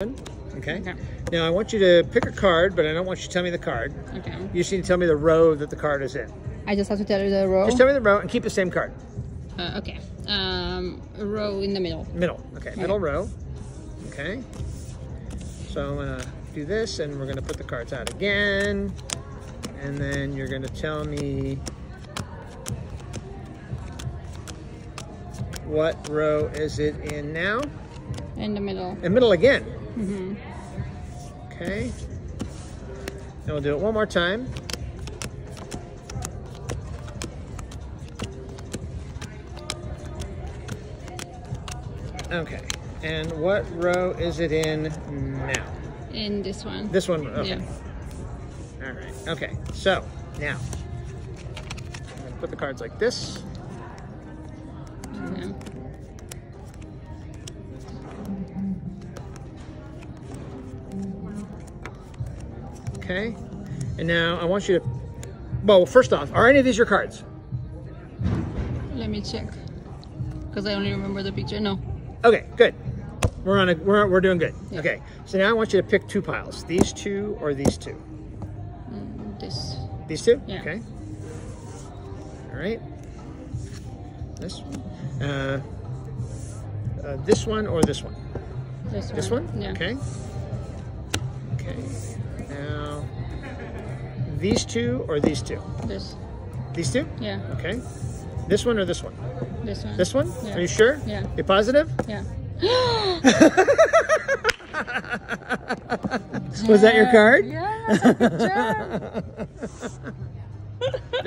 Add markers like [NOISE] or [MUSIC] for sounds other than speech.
Okay. Okay. Now I want you to pick a card, but I don't want you to tell me the card. Okay. You just need to tell me the row that the card is in. I just have to tell you the row. Just tell me the row and keep the same card. Uh, okay. Um, row in the middle. Middle. Okay. Middle row. Okay. So I'm gonna do this, and we're gonna put the cards out again, and then you're gonna tell me what row is it in now? In the middle. In middle again. hmm Okay. Then we'll do it one more time. Okay. And what row is it in now? In this one. This one. Okay. Yeah. All right. Okay. So now, put the cards like this. Okay. Okay. And now I want you to. Well, first off, are any of these your cards? Let me check. Because I only remember the picture. No. Okay, good. We're on a we're we're doing good. Yeah. Okay, so now I want you to pick two piles. These two or these two. Mm, this. These two. Yeah. Okay. All right. This. Uh, uh, this one or this one. This one. This one. Yeah. Okay. Okay. Now. These two or these two. This. These two. Yeah. Okay. This one or this one. This one. This one. Yeah. Are you sure? Yeah. You positive? Yeah. [GASPS] [LAUGHS] Was that your card? Yeah. that's a [LAUGHS] [LAUGHS]